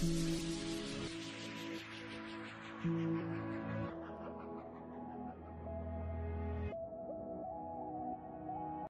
Mm-hmm.